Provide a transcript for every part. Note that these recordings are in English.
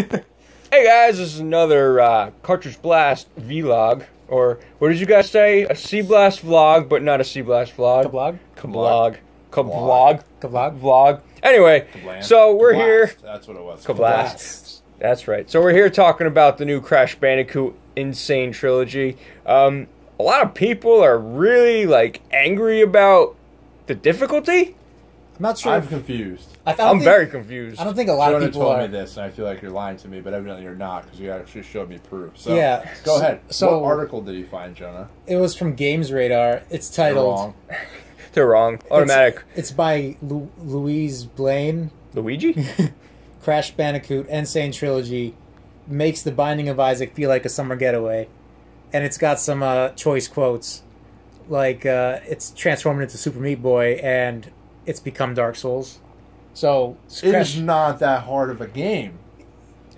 Hey guys, this is another uh, Cartridge Blast vlog, or what did you guys say? A C Blast vlog, but not a C Blast vlog. Kablog? Kablog. Kablog. Kablog? Vlog. Anyway, Kablam. so we're Kablast, here. That's what it was. Kablast. That's right. So we're here talking about the new Crash Bandicoot N. Sane Trilogy. Um, a lot of people are really like angry about the difficulty. I'm not sure. I'm if- confused. I, I don't I'm think- very confused. I don't think a lot Jonah of people told are. me this, and I feel like you're lying to me, but evidently you're not because you actually showed me proof. So Yeah. go ahead. So- what article did you find, Jonah? It was from Games Radar. It's You're titled. wrong. They're wrong. Automatic. It's, it's by Lu- Louise Blain. Luigi? Crash Bandicoot N. Sane Trilogy makes The Binding of Isaac feel like a summer getaway, and it's got some uh, choice quotes, like uh, it's transforming into Super Meat Boy and it's become Dark Souls. So It Crash, not that hard of a game.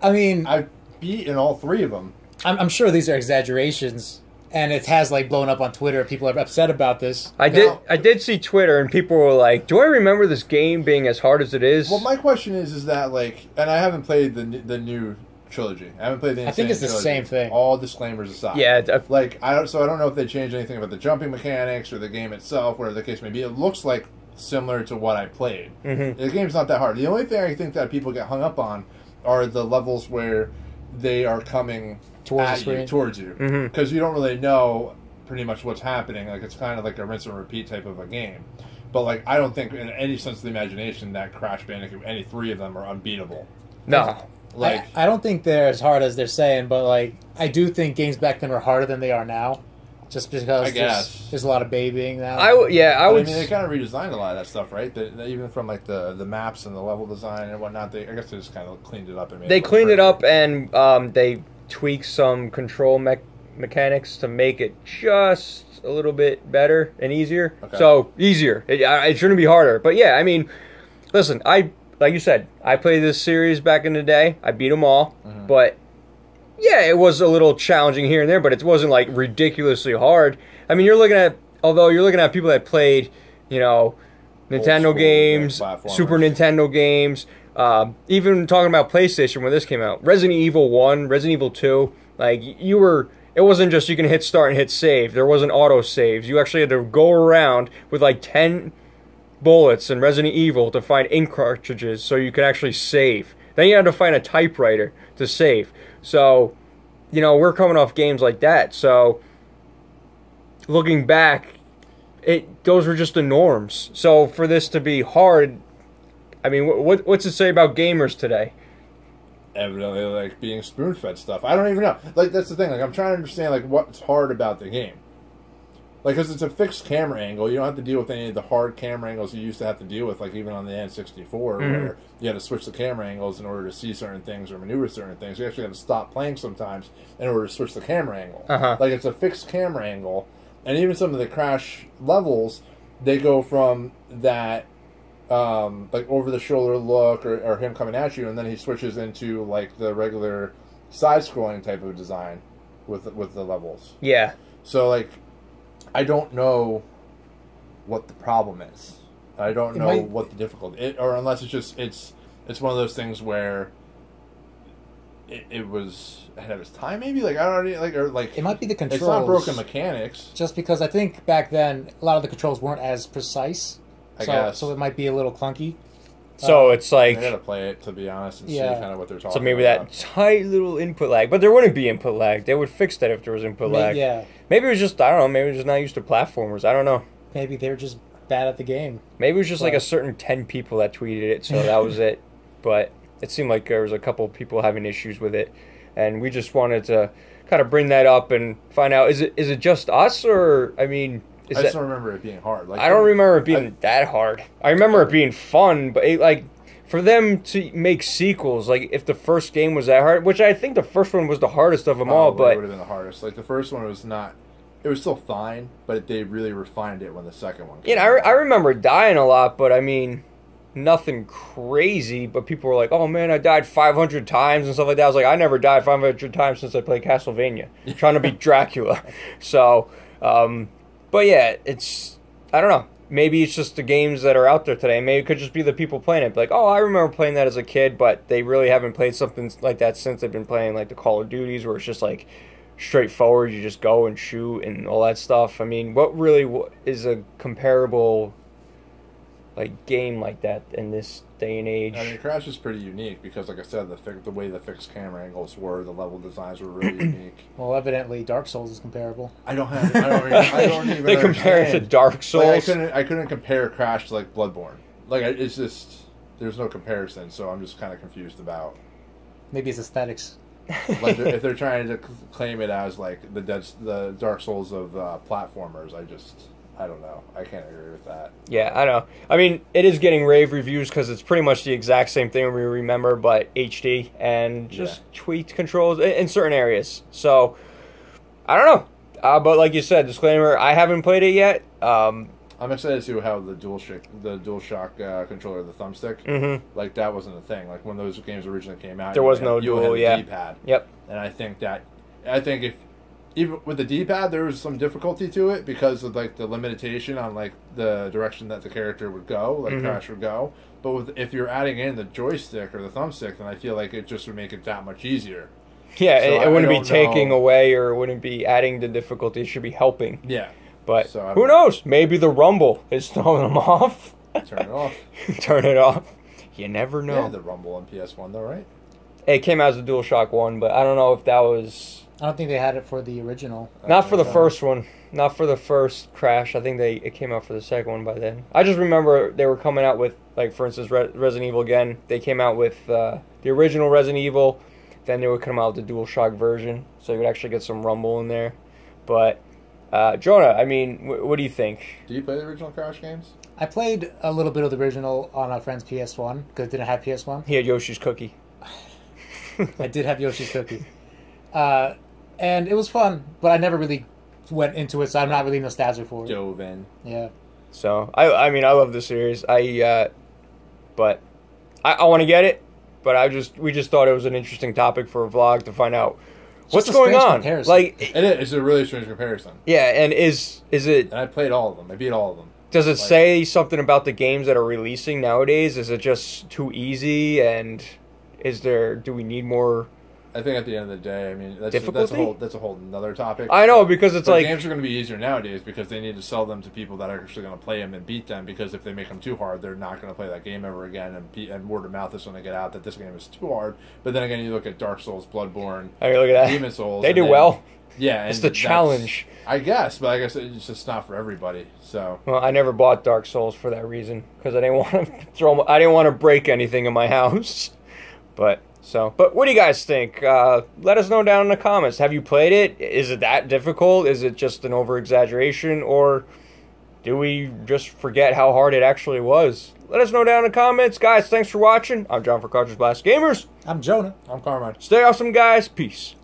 I mean, I've beaten all three of them. I'm, I'm sure these are exaggerations, and it has like blown up on Twitter. People are upset about this. I did. Now- I did see Twitter, and people were like, "Do I remember this game being as hard as it is?" Well, my question is, is that like, and I haven't played the the new trilogy. I haven't played the. I think N. Sane it's the trilogy. same thing. All disclaimers aside. yeah, it's a- Like I don't, so I don't know if they changed anything about the jumping mechanics or the game itself, whatever the case may be. It looks like similar to what I played. Mhm. The game's not that hard. The only thing I think that people get hung up on are the levels where they are coming Towards the at you, screen. towards you, because you don't really know pretty much what's happening. Like it's kind of like a rinse and repeat type of a game. But like I don't think in any sense of the imagination that Crash Bandicoot, any three of them are unbeatable. no. Like I, I don't think they're as hard as they're saying, but like I do think games back then were harder than they are now, just because I there's, guess. there's a lot of babying now. I w- yeah, I I, would. mean, they kind of redesigned a lot of that stuff, right? The, the- even from like the the maps and the level design and whatnot. They, I guess they just kind of cleaned it up and made. they it look cleaned it up and um, they tweaked some control me- mechanics to make it just a little bit better and easier. Okay. So easier. It, I- it shouldn't be harder. But yeah, I mean, listen, I like you said, I played this series back in the day. I beat them all, Mhm. but yeah, it was a little challenging here and there, but it wasn't like ridiculously hard. I mean, you're looking at although you're looking at people that played, you know, Nintendo games. Super Nintendo games, um, even talking about PlayStation when this came out, Resident Evil One, Resident Evil Two, like you were. It wasn't just you can hit start and hit save. There wasn't auto saves. You actually had to go around with like ten bullets in Resident Evil to find ink cartridges so you could actually save. Then you had to find a typewriter to save. So, you know, we're coming off games like that. So, looking back, it those were just the norms. So for this to be hard, I mean, what, what what's it say about gamers today? evidently like being spoon fed stuff. I don't even know. Like that's the thing. Like I'm trying to understand like what's hard about the game. Like, because it's a fixed camera angle, you don't have to deal with any of the hard camera angles you used to have to deal with, like even on the N64, where you had to switch the camera angles in order to see certain things or maneuver certain things. You actually had to stop playing sometimes in order to switch the camera angle. Uh-huh. Like, it's a fixed camera angle, and even some of the Crash levels, they go from that um, like over the shoulder look or, or him coming at you, and then he switches into like the regular side scrolling type of design with with the levels. Yeah, So like, I don't know what the problem is. I don't It know might- what the difficulty, it, or unless it's just it's it's one of those things where it, it was ahead of its time. Maybe like I don't know, like or like it might be the controls. it's not broken mechanics. just because I think back then a lot of the controls weren't as precise. I so, guess. so it might be a little clunky. So Uh, it's like I gotta play it to be honest and Yeah. see kind of what they're talking. so maybe about. that tight little input lag, but there wouldn't be input lag. They would fix that if there was input May- lag. yeah, Maybe it was just I don't know. Maybe it was just not used to platformers. I don't know. maybe they were just bad at the game. Maybe it was just like a certain ten people that tweeted it, so that was it. But it seemed like there was a couple of people having issues with it, and we just wanted to kind of bring that up and find out is it is it just us or I mean is I just that, don't remember it being hard. Like I don't remember it being I- that hard. I remember it being fun, but it, like for them to make sequels, like if the first game was that hard, which I think the first one was the hardest of them all, Probably it would have been the hardest. Like the first one was not. It was still fine, but they really refined it when the second one. you know, I, I remember dying a lot, but I mean, nothing crazy. But people were like, "Oh man, I died 500 times and stuff like that." I was like, "I never died 500 times since I played Castlevania, trying to beat Dracula." So, um, but yeah, it's I don't know. maybe it's just the games that are out there today. Maybe it could just be the people playing it. Like, oh, I remember playing that as a kid, but they really haven't played something like that since they've been playing like the Call of Duties, where it's just like straightforward. You just go and shoot and all that stuff. I mean, what really is a comparable like game like that in this day and age? I mean, Crash is pretty unique because, like I said, the fi- the way the fixed camera angles were, the level designs were really unique. Well, evidently, Dark Souls is comparable. I don't have. I don't. Even, I don't even. they compare it to understand. Dark Like, I Souls. couldn't. I couldn't compare Crash to like Bloodborne. Like it's just there's no comparison. So I'm just kind of confused about Maybe it's aesthetics. like they're- if they're trying to claim it as like the dead, the Dark Souls of uh, platformers. I just I don't know. I can't agree with that. Yeah, I know. I mean, it is getting rave reviews because it's pretty much the exact same thing we remember, but HD and just tweaked controls in, in certain areas. So, I don't know. Uh, but like you said, disclaimer: I haven't played it yet. Um, I'm excited to see how the dual shock, the dual shock uh, controller, the thumbstick, mhm. like that wasn't a thing. Like when those games originally came out, There was had- no dual, yeah. D-pad. Yep. And I think that, I think if even with the D-pad, there was some difficulty to it because of like the limitation on like the direction that the character would go, like Mhm. Crash would go. But with, if you're adding in the joystick or the thumbstick, then I feel like it just would make it that much easier. Yeah, So it, it wouldn't be taking know. away or it wouldn't be adding the difficulty. It should be helping. Yeah. But So who knows? Maybe the Rumble is throwing them off. Turn it off. Turn it off. You never know. Yeah, the Rumble on PS1 though, right? it came out as a DualShock one, but I don't know if that was I don't think they had it for the original. Not for the Okay. first one. Not for the first Crash. I think they it came out for the second one by then. I just remember they were coming out with like for instance Re- Resident Evil again. They came out with uh, the original Resident Evil, then they would come out with the DualShock version, so you would actually get some rumble in there. But uh, Jonah, I mean, wh- what do you think? Do you play the original Crash games? I played a little bit of the original on a friend's PS1 because it didn't have PS1. He had Yoshi's Cookie. I did have Yoshi's Cookie, uh, and it was fun, but I never really went into it, so I'm not really nostalgic for it. Dove in. Yeah, So I, I mean, I love the series. I, uh, but I, I want to get it. But I just, we just thought it was an interesting topic for a vlog to find out what's a going on. comparison. Like, It is. It's a really strange comparison. yeah, and is is it? And I played all of them. I beat all of them. Does it Like- say something about the games that are releasing nowadays? Is it just too easy? And is there? Do we need more? I think at the end of the day, I mean, that's, that's a whole that's a whole another topic. I know because it's but like games are going to be easier nowadays because they need to sell them to people that are actually going to play them and beat them. Because if they make them too hard, they're not going to play that game ever again. And, and word of mouth is going to get out that this game is too hard. But then again, you look at Dark Souls, Bloodborne, I look at that. Demon's Souls. They do well. Yeah, It's the challenge. I guess, but I guess it's just not for everybody. So Well, I never bought Dark Souls for that reason because I didn't want to throw. I didn't want to break anything in my house. But so, but what do you guys think? Uh, let us know down in the comments. Have you played it? Is it that difficult? Is it just an over exaggeration, or do we just forget how hard it actually was? Let us know down in the comments, guys. Thanks for watching. I'm John for Cartridge Blast Gamers. I'm Jonah. I'm Carmine. Stay awesome, guys. Peace.